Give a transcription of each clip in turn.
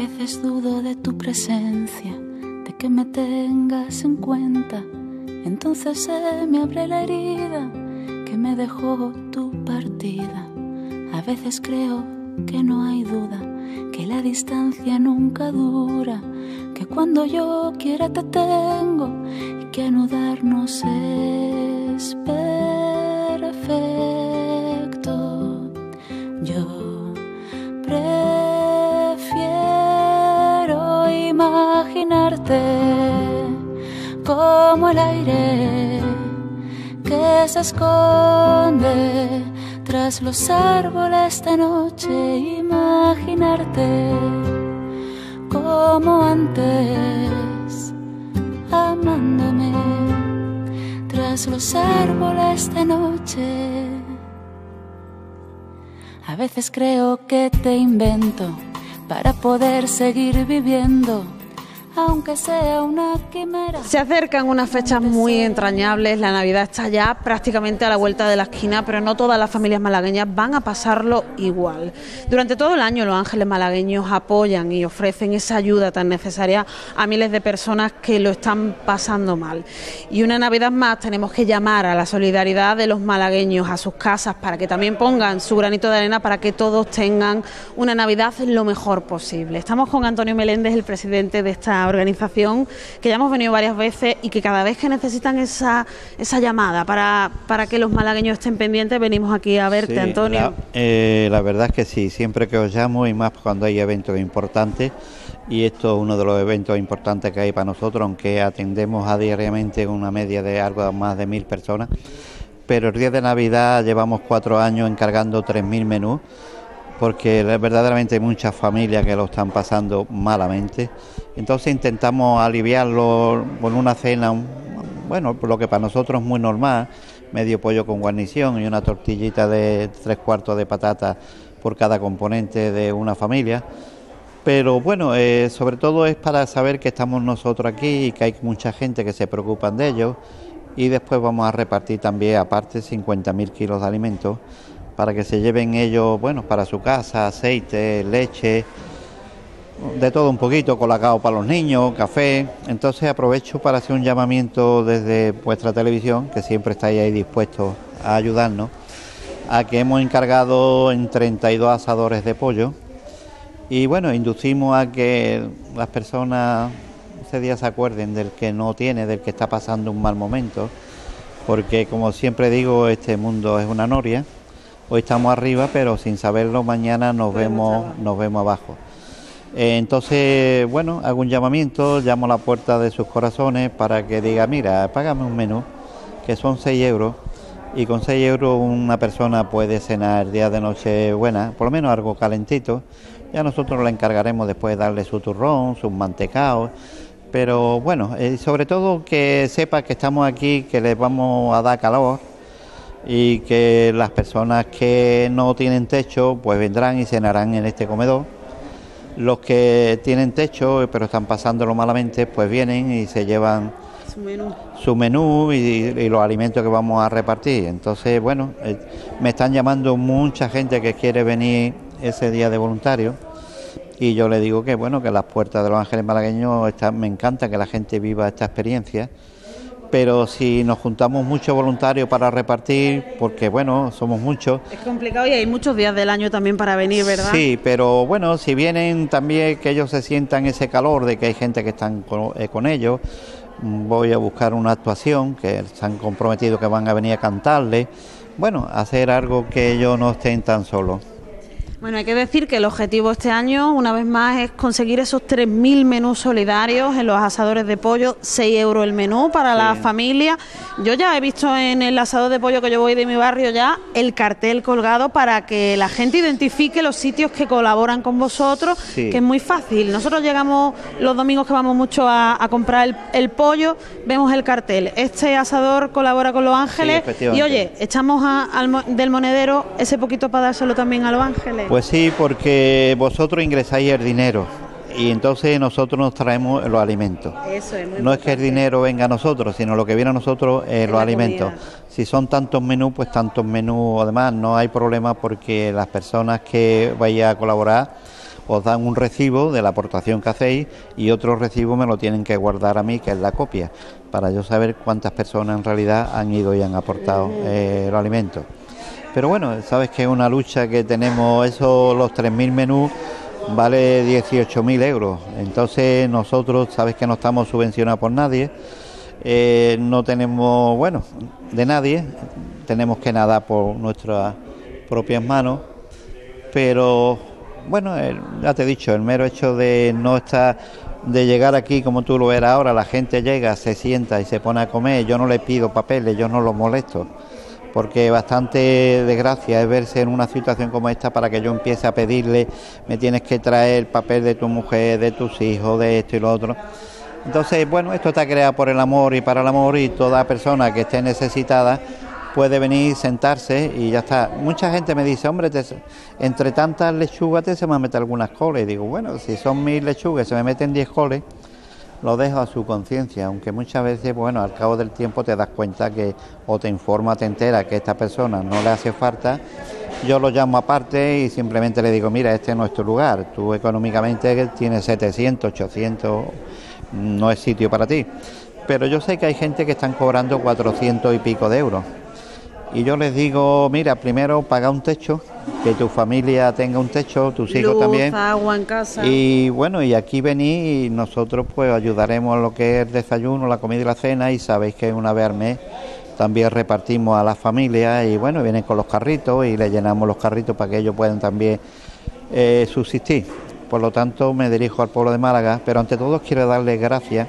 veces dudo de tu presencia, de que me tengas en cuenta. Entonces se me abre la herida que me dejó tu partida. A veces creo que no hay duda, que la distancia nunca dura, que cuando yo quiera te tengo y que anudarnos es como el aire que se esconde tras los árboles de noche, imaginarte como antes, amándome tras los árboles de noche. A veces creo que te invento para poder seguir viviendo aunque sea una quimera. Se acercan unas fechas muy entrañables, la Navidad está ya prácticamente a la vuelta de la esquina, pero no todas las familias malagueñas van a pasarlo igual. Durante todo el año los ángeles malagueños apoyan y ofrecen esa ayuda tan necesaria a miles de personas que lo están pasando mal. Y una Navidad más tenemos que llamar a la solidaridad de los malagueños a sus casas para que también pongan su granito de arena para que todos tengan una Navidad lo mejor posible. Estamos con Antonio Meléndez, el presidente de esta organización que ya hemos venido varias veces y que cada vez que necesitan esa, esa llamada para, para que los malagueños estén pendientes, venimos aquí a verte, Antonio. La, eh, la verdad es que sí, siempre que os llamo y más cuando hay eventos importantes y esto es uno de los eventos importantes que hay para nosotros, aunque atendemos a diariamente una media de algo más de mil personas. Pero el día de Navidad llevamos cuatro años encargando 3.000 menús, porque verdaderamente hay muchas familias que lo están pasando malamente. Entonces intentamos aliviarlo con una cena, bueno, lo que para nosotros es muy normal, medio pollo con guarnición y una tortillita de tres cuartos de patata por cada componente de una familia. Pero bueno, eh, sobre todo es para saber que estamos nosotros aquí y que hay mucha gente que se preocupan de ellos. Y después vamos a repartir también, aparte, 50.000 kilos de alimentos para que se lleven ellos, bueno, para su casa, aceite, leche, de todo un poquito, colacao para los niños, café. Entonces aprovecho para hacer un llamamiento desde vuestra televisión, que siempre estáis ahí dispuestos a ayudarnos, a que hemos encargado en 32 asadores de pollo. Y bueno, inducimos a que las personas ese día se acuerden del que no tiene, del que está pasando un mal momento, porque como siempre digo, este mundo es una noria. Hoy estamos arriba, pero sin saberlo mañana nos vemos, nos vemos abajo. Eh, entonces, bueno, hago un llamamiento, llamo a la puerta de sus corazones para que diga, mira, págame un menú, que son 6 euros, y con 6 euros una persona puede cenar día de noche buena, por lo menos algo calentito. Ya nosotros le encargaremos después de darle su turrón, sus mantecaos, pero bueno, eh, sobre todo que sepa que estamos aquí, que les vamos a dar calor y que las personas que no tienen techo pues vendrán y cenarán en este comedor. Los que tienen techo pero están pasándolo malamente pues vienen y se llevan Su menú. su menú y, y los alimentos que vamos a repartir. Entonces, bueno, eh, me están llamando mucha gente que quiere venir ese día de voluntario y yo le digo que bueno, que las puertas de los ángeles malagueños están, me encanta que la gente viva esta experiencia, pero si nos juntamos muchos voluntarios para repartir, porque bueno, somos muchos, Es complicado y hay muchos días del año también para venir, ¿verdad? Sí, pero bueno, si vienen también que ellos se sientan ese calor de que hay gente que están con, eh, con ellos, voy a buscar una actuación que se han comprometido que van a venir a cantarle, bueno, hacer algo que ellos no estén tan solos. Bueno, hay que decir que el objetivo este año, una vez más, es conseguir esos 3.000 menús solidarios en los asadores de pollo, 6 euros el menú para la familia. Yo ya he visto en el asador de pollo que yo voy de mi barrio ya el cartel colgado para que la gente identifique los sitios que colaboran con vosotros, Sí. que es muy fácil. Nosotros llegamos los domingos que vamos mucho a, a comprar el, el pollo, vemos el cartel. Este asador colabora con Los Ángeles y oye, echamos a- al del monedero ese poquito para dárselo también a Los Ángeles. Pues sí, porque vosotros ingresáis el dinero y entonces nosotros nos traemos los alimentos. Eso es muy No es que el dinero venga a nosotros, sino lo que viene a nosotros es los alimentos. comida. Si son tantos menús, pues tantos menús. Además, no hay problema porque las personas que vayan a colaborar os dan un recibo de la aportación que hacéis y otro recibo me lo tienen que guardar a mí, que es la copia, para yo saber cuántas personas en realidad han ido y han aportado eh, los alimentos. Pero bueno, sabes que es una lucha que tenemos, eso, los 3.000 menús vale 18.000 euros. Entonces nosotros, sabes que no estamos subvencionados por nadie, eh, no tenemos, bueno, de nadie, tenemos que nadar por nuestras propias manos, pero bueno, ya te he dicho, el mero hecho de no estar, de llegar aquí como tú lo verás ahora, la gente llega, se sienta y se pone a comer, yo no le pido papeles, yo no los molesto porque bastante desgracia es verse en una situación como esta para que yo empiece a pedirle, me tienes que traer el papel de tu mujer, de tus hijos, de esto y lo otro. Entonces, bueno, esto está creado por el amor y para el amor y toda persona que esté necesitada puede venir, sentarse y ya está. Mucha gente me dice, hombre, entre tantas lechugas te se me meten algunas coles. Y digo, bueno, si son mil lechugas, se me meten diez coles, lo dejo a su conciencia, aunque muchas veces, bueno, al cabo del tiempo te das cuenta que o te informa, te entera que esta persona no le hace falta, yo lo llamo aparte y simplemente le digo, mira, este es tu lugar, tú económicamente tienes 700, 800, no es sitio para ti. Pero yo sé que hay gente que están cobrando 400 y pico de euros. Y yo les digo, mira, primero paga un techo, que tu familia tenga un techo, tus hijos también. agua en casa. Y bueno, y aquí venís y nosotros pues ayudaremos a lo que es el desayuno, la comida y la cena y sabéis que una vez al mes también repartimos a las familias y bueno, vienen con los carritos y le llenamos los carritos para que ellos puedan también eh, subsistir. Por lo tanto, me dirijo al pueblo de Málaga, pero ante todo quiero darles gracias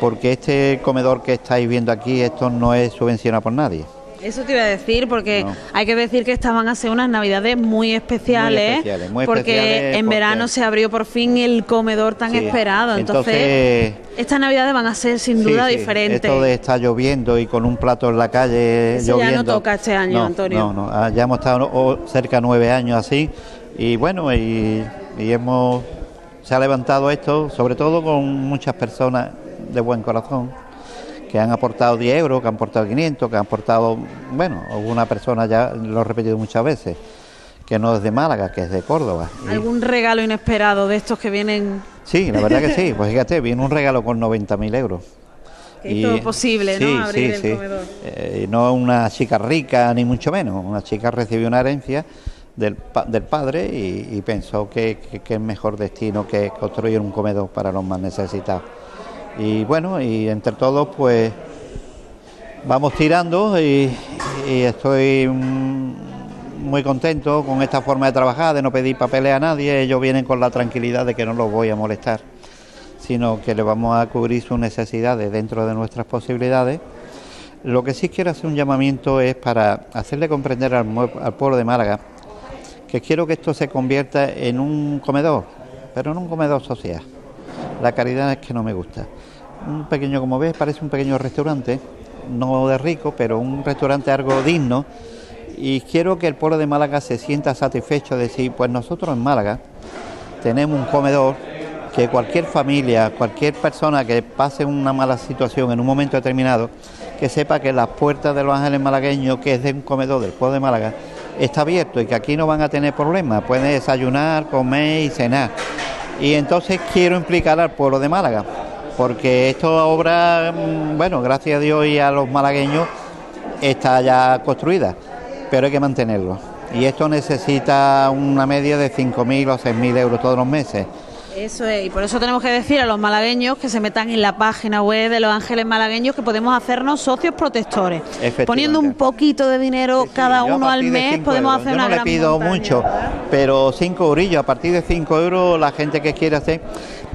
porque este comedor que estáis viendo aquí, esto no es subvencionado por nadie. Eso te iba a decir, porque hay que decir que estaban a ser unas navidades muy especiales, porque en verano se abrió por fin el comedor tan esperado. Entonces, estas navidades van a ser sin duda diferentes. Esto de estar lloviendo y con un plato en la calle Eso ya no toca este año, Antonio. No, no, ah, ya hemos estado cerca de nueve años así, y bueno, y, y hemos se ha levantado esto, sobre todo con muchas personas de buen corazón que han aportado 10 euros, que han aportado 500, que han aportado, bueno, alguna persona ya lo he repetido muchas veces, que no es de Málaga, que es de Córdoba. ¿Algún regalo inesperado de estos que vienen? Sí, la verdad que sí, pues fíjate, viene un regalo con 90.000 euros. es todo posible, ¿no? Abrir el comedor. Eh, no una chica rica, ni mucho menos. Una chica recibió una herencia del, del padre y, pensó que, que, que, es mejor destino que construir un comedor para los más necesitados. Y bueno, y entre todos pues vamos tirando y, estoy muy contento con esta forma de trabajar, de no pedir papeles a nadie, ellos vienen con la tranquilidad de que no los voy a molestar, sino que les vamos a cubrir sus necesidades dentro de nuestras posibilidades. Lo que sí quiero hacer un llamamiento es para hacerle comprender al, al pueblo de Málaga que quiero que esto se convierta en un comedor, pero en un comedor social. La caridad es que no me gusta un pequeño, como ves, parece un pequeño restaurante, no de rico, pero un restaurante algo digno. Y quiero que el pueblo de Málaga se sienta satisfecho de decir, pues nosotros en Málaga tenemos un comedor que cualquier familia, cualquier persona que pase una mala situación en un momento determinado, que sepa que las puertas de los ángeles malagueños, que es de un comedor del pueblo de Málaga, está abierto y que aquí no van a tener problemas, pueden desayunar, comer y cenar. Y entonces quiero implicar al pueblo de Málaga porque esta obra, mm, bueno, gracias a Dios y a los malagueños, está ya construida, pero hay que mantenerlo. Y esto necesita una media de 5.000 o 6.000 euros todos los meses. Eso es, y por eso tenemos que decir a los malagueños que se metan en la página web de los Ángeles Malagueños que podemos hacernos socios protectores. Poniendo un poquito de dinero cada uno al mes podemos hacer una no le pido mucho, pero 5 eurillos, a partir de 5 euros la gente que quiere hacer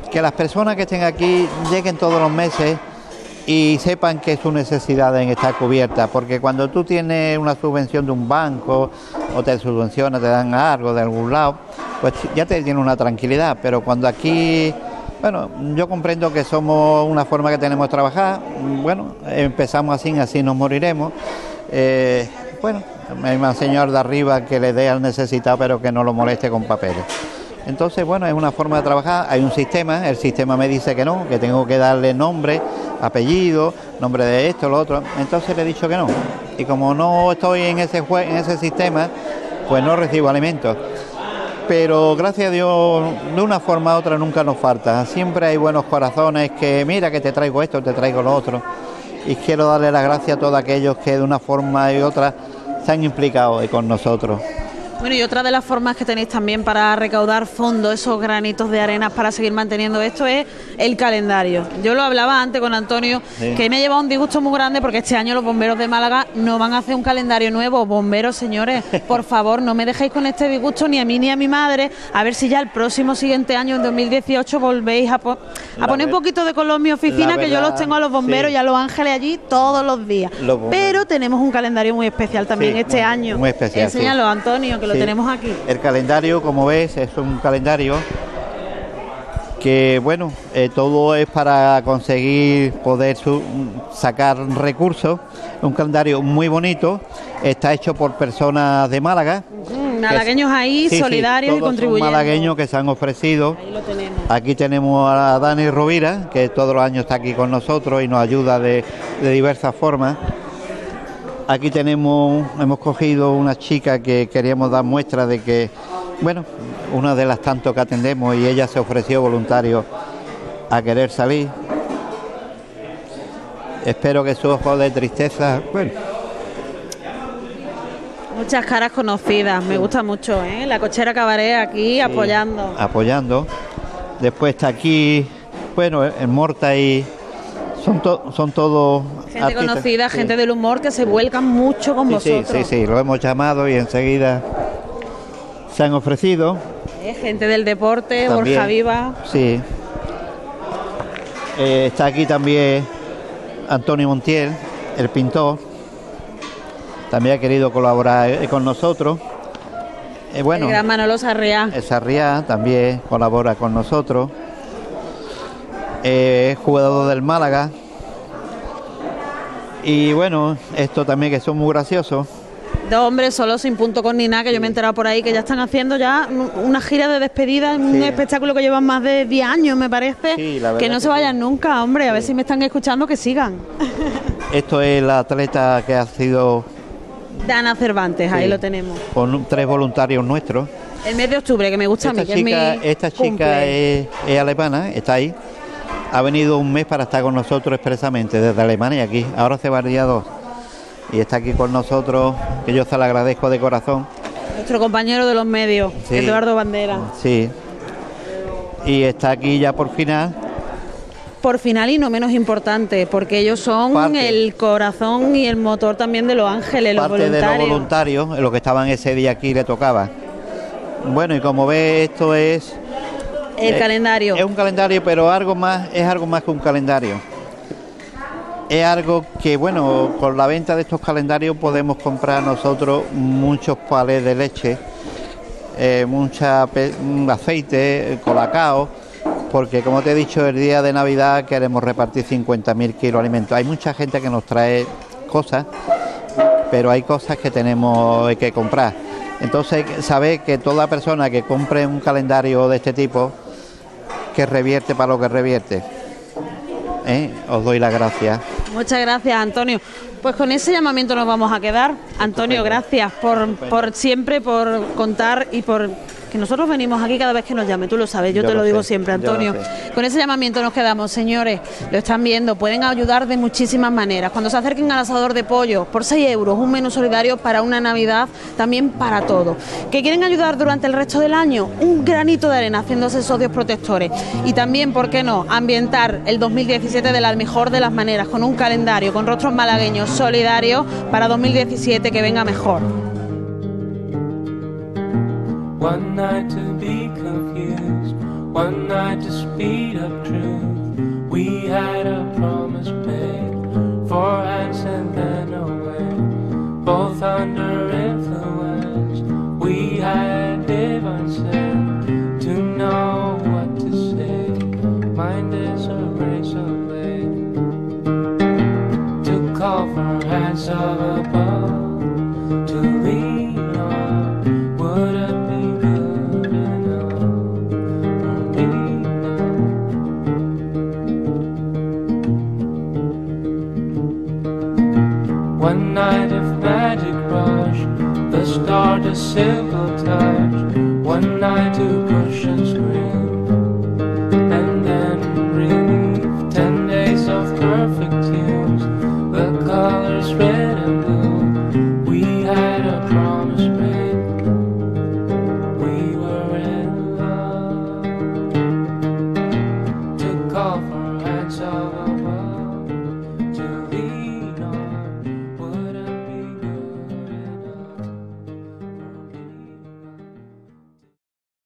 que las personas que estén aquí lleguen todos los meses y sepan que su necesidad en estar cubierta, porque cuando tú tienes una subvención de un banco o te subvenciona, te dan algo de algún lado, pues ya te tiene una tranquilidad, pero cuando aquí, bueno, yo comprendo que somos una forma que tenemos de trabajar, bueno, empezamos así, así nos moriremos, eh, bueno, hay señor de arriba que le dé al necesitado, pero que no lo moleste con papeles. Entonces, bueno, es una forma de trabajar, hay un sistema, el sistema me dice que no, que tengo que darle nombre, apellido, nombre de esto, lo otro, entonces le he dicho que no. Y como no estoy en ese, en ese sistema, pues no recibo alimentos. pero gracias a Dios, de una forma u otra nunca nos falta. Siempre hay buenos corazones que, mira que te traigo esto, te traigo lo otro. Y quiero darle las gracias a todos aquellos que de una forma y otra se han implicado con nosotros. Bueno, y otra de las formas que tenéis también para recaudar fondos, esos granitos de arenas para seguir manteniendo esto, es el calendario. Yo lo hablaba antes con Antonio, que me ha llevado un disgusto muy grande porque este año los bomberos de Málaga no van a hacer un calendario nuevo. Bomberos, señores, por favor, no me dejéis con este disgusto ni a mí ni a mi madre, a ver si ya el próximo siguiente año, en 2018, volvéis a, poner un poquito de color en mi oficina, que yo los tengo a los bomberos y a los ángeles allí todos los días. Pero tenemos un calendario muy especial también este año. Muy especial. Enséñalo, Antonio, que lo tenemos aquí. El calendario, como ves, es un calendario que, bueno, eh, todo es para conseguir poder sacar recursos. Un calendario muy bonito, está hecho por personas de Málaga. malagueños ahí, solidarios y contribuyentes. malagueños que se han ofrecido. Aquí tenemos a Dani Rovira, que todos los años está aquí con nosotros y nos ayuda de, de diversas formas. Aquí tenemos, hemos cogido una chica que queríamos dar muestra de que, bueno, una de las tantos que atendemos y ella se ofreció voluntario a querer salir. Espero que su ojo de tristeza, bueno. Muchas caras conocidas, me gusta mucho, ¿eh? La cochera cabaret aquí apoyando. Apoyando. Después está aquí, bueno, en Morta y son, son todos Gente conocida, gente del humor que se vuelcan mucho con vosotros. Sí, sí, sí, lo hemos llamado y enseguida se han ofrecido. Eh, gente del deporte, Borja Viva. Sí. Eh, está aquí también Antonio Montiel, el pintor. También ha querido colaborar eh, con nosotros. bueno, el gran Manolo Sarriá. Sarriá también colabora con nosotros. Jugador del Málaga, y bueno, esto también que son muy graciosos. Dos hombres solo sin punto con ni nada, que yo me he enterado por ahí, que ya están haciendo ya una gira de despedida, un espectáculo que llevan más de 10 años, me parece. que no se vayan nunca, hombre, a ver si me están escuchando, que sigan. Esto es la atleta que ha sido... Dana Cervantes, ahí lo tenemos. Con tres voluntarios nuestros. El mes de octubre, que me gusta a mí, Esta chica es alemana, está ahí ha venido un mes para estar con nosotros expresamente desde Alemania aquí. Ahora se va día dos y está aquí con nosotros, que yo se lo agradezco de corazón. Nuestro compañero de los medios, Eduardo Bandera. Sí. Y está aquí ya por final. Por final y no menos importante, porque ellos son el corazón y el motor también de Los Ángeles, los voluntarios. de los voluntarios, lo que estaban ese día aquí le tocaba. Bueno, y como ve, esto es el eh, calendario. Es un calendario, pero algo más, es algo más que un calendario. Es algo que, bueno, con la venta de estos calendarios podemos comprar nosotros muchos palés de leche, eh, mucha aceite, colacao, porque como te he dicho, el día de Navidad queremos repartir 50.000 kilos de alimentos. Hay mucha gente que nos trae cosas, pero hay cosas que tenemos que comprar. Entonces, sabe que toda persona que compre un calendario de este tipo, que revierte para lo que revierte. ¿Eh? Os doy las gracias. Muchas gracias, Antonio. Pues con ese llamamiento nos vamos a quedar. Antonio, gracias por, por siempre, por contar y por que nosotros venimos aquí cada vez que nos llame, tú lo sabes, yo, te lo, digo siempre, Antonio. Con ese llamamiento nos quedamos, señores, lo están viendo, pueden ayudar de muchísimas maneras. Cuando se acerquen al asador de pollo, por 6 euros, un menú solidario para una Navidad, también para todo. ¿Que quieren ayudar durante el resto del año? Un granito de arena haciéndose socios protectores. Y también, ¿por qué no?, ambientar el 2017 de la mejor de las maneras, con un calendario, con rostros malagueños solidarios para 2017 que venga mejor. One night to be confused, one night to speed up truth. We had a promise made, four hands and then away, both under